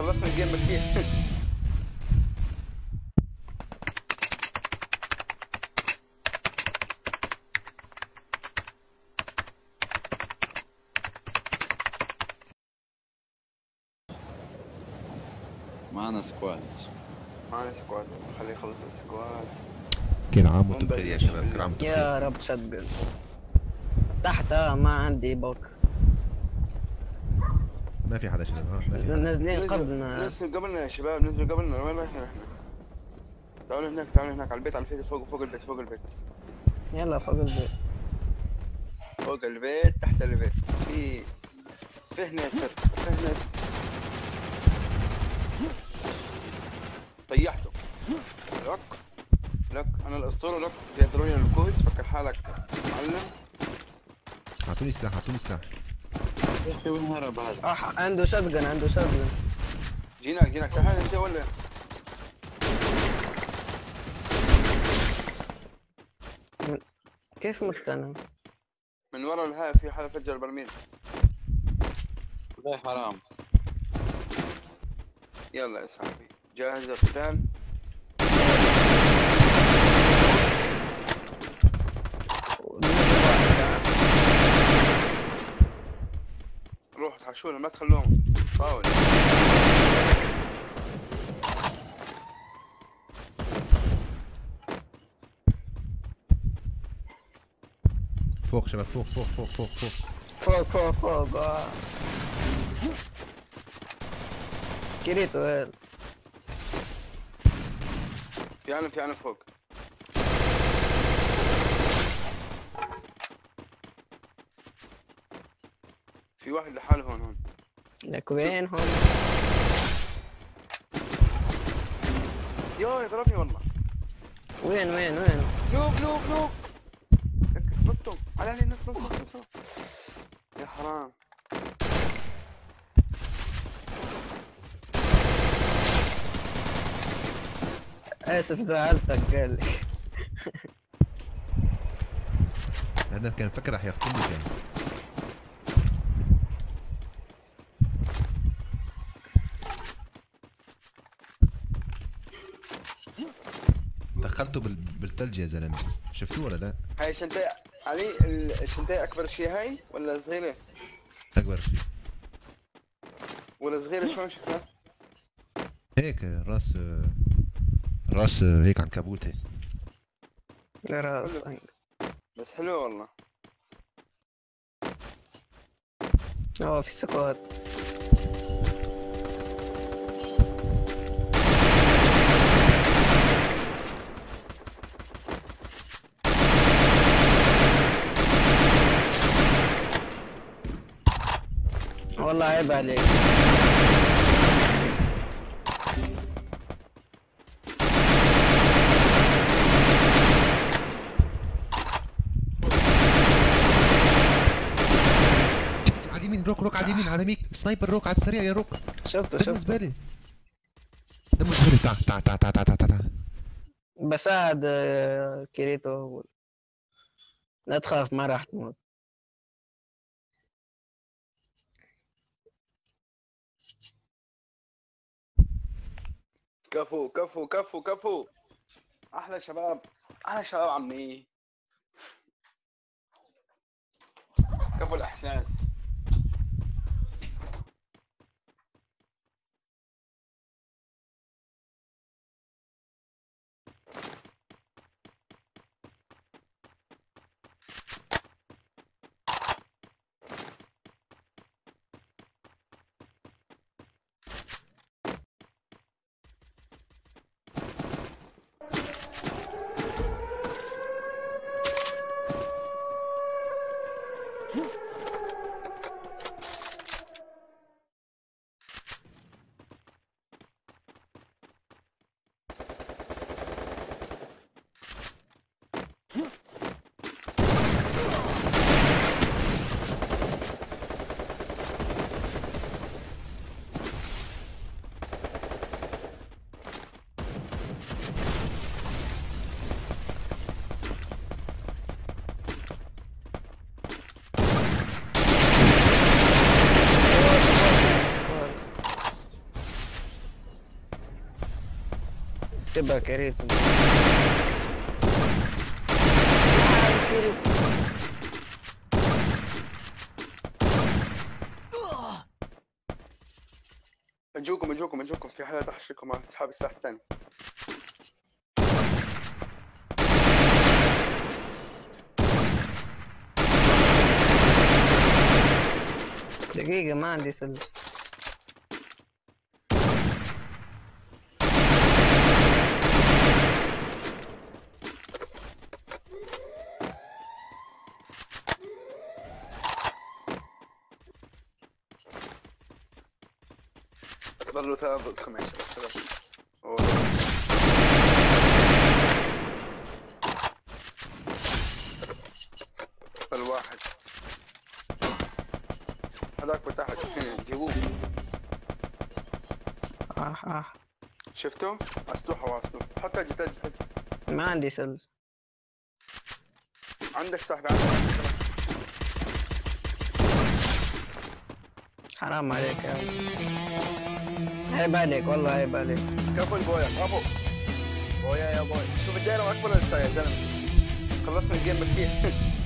خلصنا ال game بكير معنا squad. معنا squad. خليه يخلص ال squad. كل عام وأنتم بخير يا شباب كل عام وأنتم يا رب شغل تحت آه، ما عندي بوك. ما في حدا شباب ها؟ ما في حدا. نازلين قبلنا. نزلوا قبلنا يا شباب نزلوا قبلنا وين رايحين إحنا؟ تعالوا هناك تعالوا هناك على البيت على البيت فوق فوق البيت فوق البيت. يلا فوق البيت. فوق البيت تحت البيت. في في هنا سر في هنا. طيحته. لك لك أنا الأسطورة لك. بيضربوني الكويس فكر حالك. معلم. اعطوني سلاح اعطوني سلاح. وين هرب هذا؟ آه عنده شotgun عنده شotgun جيناك جيناك. تعال انت ولا؟ كيف مستنى من ورا الهاي في حدا فجر برميل. والله حرام. يلا يا صاحبي. جاهز للقتال روح تحشونا ما تخلوهم فاول فوق شباب فوق فوق فوق فوق فوق. فوق فوق فوق. كريتو وين في عالم في عالم فوق. في واحد لحاله هون هون. لك وين هم يا ضربني والله. وين وين وين؟ نوب نوب نوب لك نطوا. على لي نط نط نط نط يا حرام. آسف زعلتك قال لي هذا كان فكر راح يقتلني كان بال... بالثلج يا زلمة شفتوه ولا لا؟ هاي شنطة علي ال- الشنطة أكبر شيء هاي ولا صغيرة؟ أكبر شيء ولا صغيرة شلون شفتها؟ هيك راس راس هيك عنكبوت هيك راس بس حلوة والله آه في سكوت والله عيب عليك. على اليمين روك روك على اليمين على يمينك sniper روك على السريع يا روك. شفته شفته. زباله دم زباله تعال تعال تعال تعال تعال تعال. بساعد آه، كيريتو لا تخاف ما راح تموت. كفو كفو كفو كفو. أحلى شباب. أحلى شباب عمي. اكتبها كريت أجوكم أجوكم أجوكم. في حالة احشركم مع أصحاب الساحة الثانية دقيقة ما عندي سل ظلوا ثلاث ضد خمسة. الواحد. هذاك فتحت جيبوه. آه آه. شفتوا؟ اسلحة واسلحة حط تجي تجي ما عندي سل. عندك صاحبي عندك حرام عليك يا. عيب عليك والله عيب عليك كفو البويا برافو. بويا يا بوي شوف الدايرة اكبر ولا يا زلمة. خلصنا الجيم بكثير